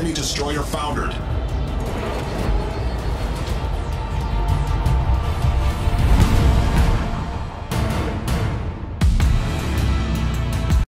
enemy destroyer foundered.